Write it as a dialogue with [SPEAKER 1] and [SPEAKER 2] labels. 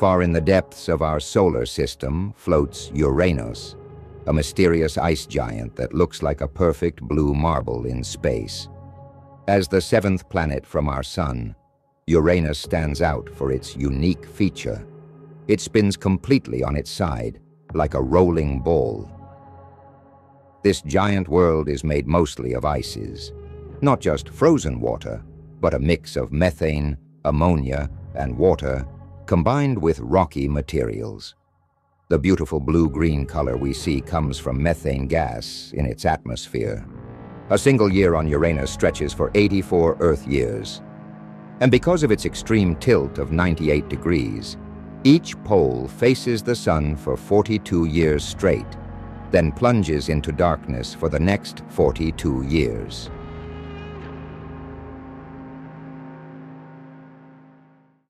[SPEAKER 1] Far in the depths of our solar system floats Uranus, a mysterious ice giant that looks like a perfect blue marble in space. As the seventh planet from our sun, Uranus stands out for its unique feature. It spins completely on its side, like a rolling ball. This giant world is made mostly of ices, not just frozen water, but a mix of methane, ammonia, and water combined with rocky materials. The beautiful blue-green color we see comes from methane gas in its atmosphere. A single year on Uranus stretches for 84 Earth years. And because of its extreme tilt of 98 degrees, each pole faces the sun for 42 years straight, then plunges into darkness for the next 42 years.